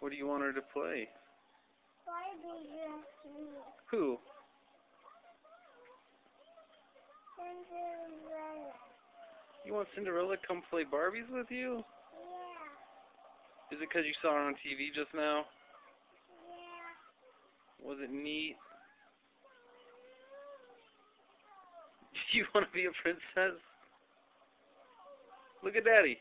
What do you want her to play? Barbie dress. Who? Cinderella. You want Cinderella to come play Barbies with you? Yeah. Is it because you saw her on TV just now? Yeah. Was it neat? Do you want to be a princess? Look at Daddy.